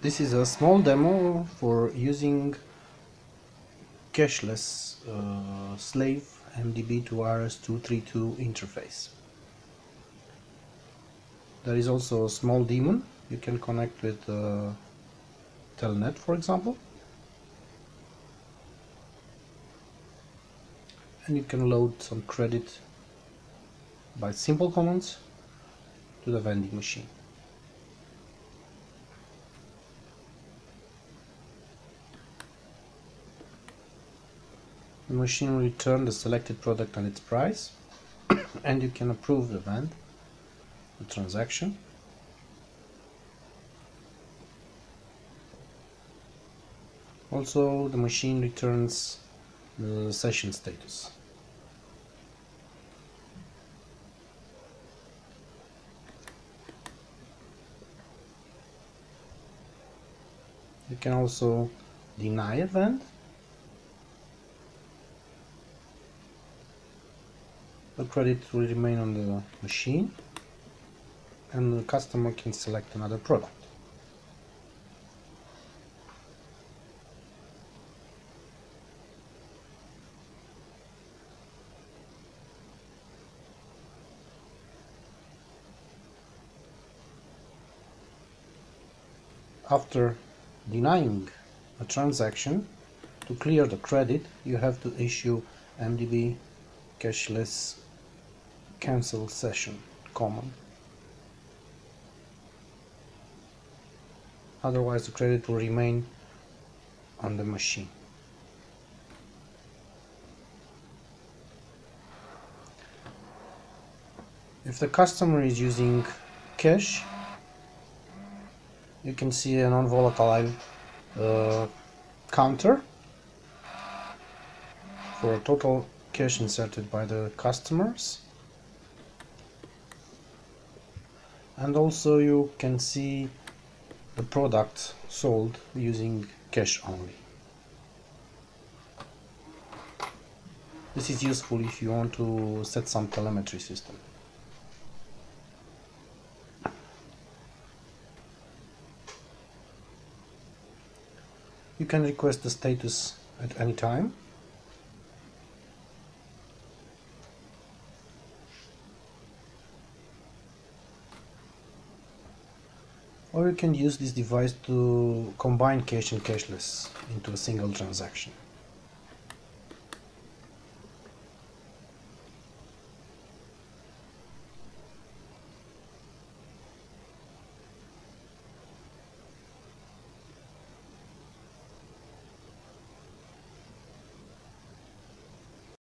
This is a small demo for using cashless uh, slave MDB to RS-232 interface. There is also a small daemon you can connect with uh, Telnet for example. And you can load some credit by simple commands to the vending machine. The machine will return the selected product and its price and you can approve the event, the transaction. Also the machine returns the session status. You can also deny a the credit will remain on the machine and the customer can select another product. After denying a transaction, to clear the credit, you have to issue MDB cashless cancel session common. Otherwise the credit will remain on the machine. If the customer is using cash, you can see a non-volatile uh, counter for total cash inserted by the customers and also you can see the product sold using cash only. This is useful if you want to set some telemetry system. You can request the status at any time. Or you can use this device to combine cash and cashless into a single transaction.